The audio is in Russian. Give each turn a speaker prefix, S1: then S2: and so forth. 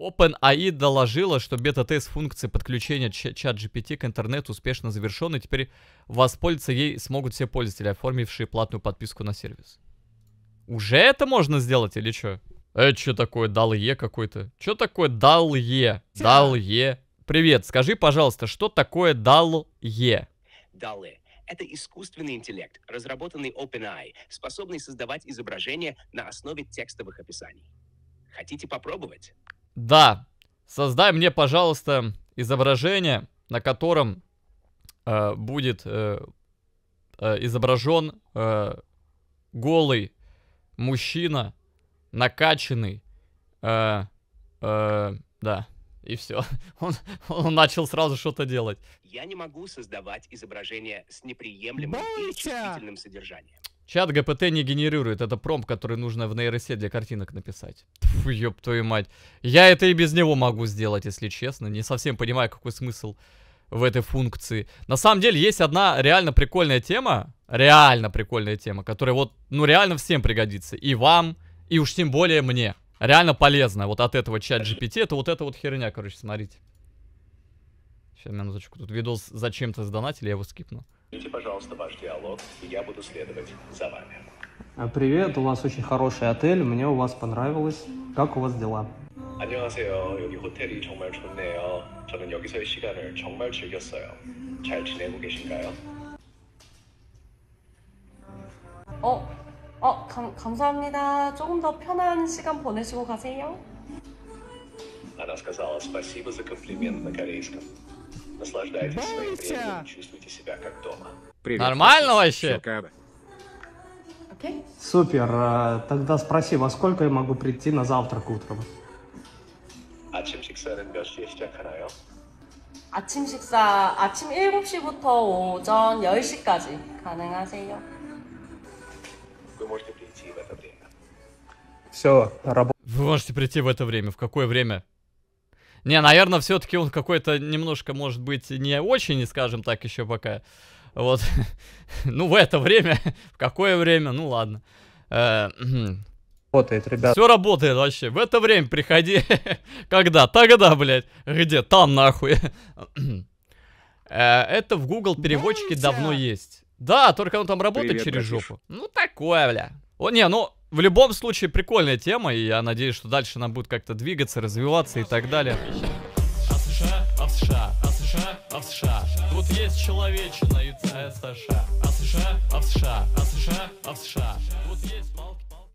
S1: OpenAI доложила, что бета-тест функции подключения чат GPT к интернету успешно завершен, и теперь воспользоваться ей смогут все пользователи, оформившие платную подписку на сервис. Уже это можно сделать или что? Это что такое дал-е какой-то? Что такое дал-е? Дал-е. Привет, скажи, пожалуйста, что такое дал-е?
S2: Далы — это искусственный интеллект, разработанный OpenAI, способный создавать изображения на основе текстовых описаний. Хотите попробовать?
S1: Да. Создай мне, пожалуйста, изображение, на котором э, будет э, э, изображен э, голый мужчина, накачанный. Э, э, да. И все. Он, он начал сразу что-то делать.
S2: Я не могу создавать изображение с неприемлемым или чувствительным содержанием.
S1: Чат ГПТ не генерирует. Это промп, который нужно в нейросеть для картинок написать. Фу, ёб твою мать. Я это и без него могу сделать, если честно. Не совсем понимаю, какой смысл в этой функции. На самом деле, есть одна реально прикольная тема. Реально прикольная тема, которая вот, ну, реально всем пригодится. И вам, и уж тем более мне. Реально полезно. Вот от этого чат GPT. Это вот эта вот херня, короче, смотрите. Сейчас, минуточку. Тут видос зачем-то сдонатили, я его скипну.
S2: Скажите, пожалуйста, ваш диалог, и я буду следовать за вами.
S3: А, Привет, у вас очень хороший отель, мне у вас понравилось. Как у вас дела?
S2: 안녕하세요. 여기 호텔이 정말 좋네요. 저는 여기서의 시간을 정말 즐겼어요. 잘 지내고 계신가요?
S4: 어, 어, 감, 감사합니다. 조금 더 편한 시간 보내시고 가세요.
S2: Она сказала спасибо за комплимент на корейском. Наслаждайтесь своим временем, чувствуйте себя как дома.
S1: Нормально вообще?
S4: Окей?
S3: Супер, а, тогда спроси, во сколько я могу прийти на завтрак утром?
S2: 아침 식사는 몇 시에 시작하나요?
S4: 아침 식사 아침 7시부터 오전 10시까지 가능하세요?
S2: Вы можете прийти в это время.
S3: Все, работа.
S1: Вы можете прийти в это время. В какое время? Не, наверное, все-таки он какой-то немножко, может быть, не очень, скажем так, еще пока. Вот. ну, в это время. в какое время? Ну, ладно.
S3: работает, ребят.
S1: Все работает вообще. В это время приходи. Когда? Тогда, блядь. Где? Там нахуй. Э, это в Google переводчике давно есть. Да, только он там работает
S5: Привет,
S1: через
S5: братиш.
S1: жопу. Ну, такое, бля. О, не, ну, в любом случае, прикольная тема, и я надеюсь, что дальше она будет как-то двигаться, развиваться и так далее. А США, а США, а США, а США. Тут есть человечина и США. А США, а США, а США, а США. Тут есть